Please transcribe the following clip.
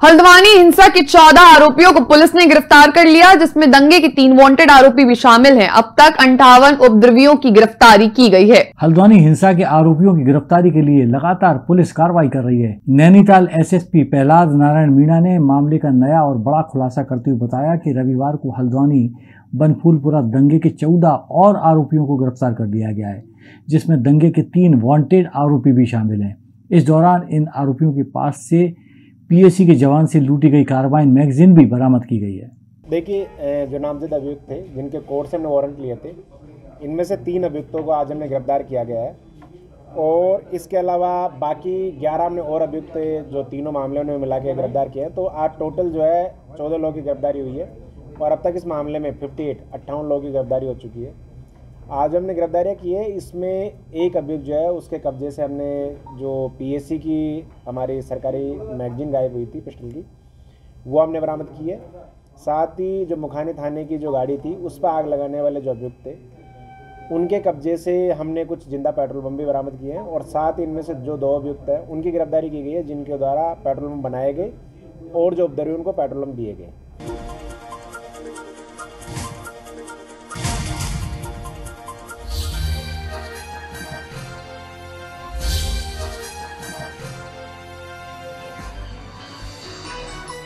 हल्द्वानी हिंसा के चौदह आरोपियों को पुलिस ने गिरफ़्तार कर लिया, जिसमें दंगे के तीन वांटेड आरोपी भी शामिल हैं। अब तक अंठावन उपद्रवियों की गिरफ्तारी की गई है। हल्द्वानी हिंसा के आरोपियों की गिरफ्तारी के लिए लगातार पुलिस कार्रवाई कर रही है। नैनीताल एसएसपी प्रहलाद नारायण मीणा ने मामले का नया और बड़ा खुलासा करते हुए बताया की रविवार को हल्द्वानी बनफूलपुरा दंगे के चौदह और आरोपियों को गिरफ़्तार कर लिया गया है, जिसमें दंगे के तीन वांटेड आरोपी भी शामिल है। इस दौरान इन आरोपियों के पास से पीएससी के जवान से लूटी गई कार्बाइन मैगजीन भी बरामद की गई है। देखिए जो नामजद अभियुक्त थे, जिनके कोर्ट से हमने वारंट लिए थे। इनमें से तीन अभियुक्तों को आज हमने गिरफ़्तार किया गया है। और इसके अलावा बाकी ग्यारह हमने और अभियुक्त जो तीनों मामले में मिला के गिरफ़्तार किए हैं। तो आज टोटल जो है, चौदह लोगों की गिरफ्तारी हुई है। और अब तक इस मामले में फिफ्टी एट, अट्ठावन लोगों की गिरफ्तारी हो चुकी है। आज हमने गिरफ्तारियाँ की है। इसमें एक अभियुक्त जो है, उसके कब्जे से हमने जो पीएससी की हमारी सरकारी मैगजीन गायब हुई थी पिस्टल की, वो हमने बरामद की है। साथ ही जो मुखानी थाने की जो गाड़ी थी, उस पर आग लगाने वाले जो अभियुक्त थे, उनके कब्जे से हमने कुछ ज़िंदा पेट्रोल बम भी बरामद किए हैं और साथ ही इनमें से जो दो अभियुक्त हैं, उनकी गिरफ्तारी की गई है, जिनके द्वारा पेट्रोल बम बनाए गए और जो उपद्रवी उनको पेट्रोल बम दिए गए।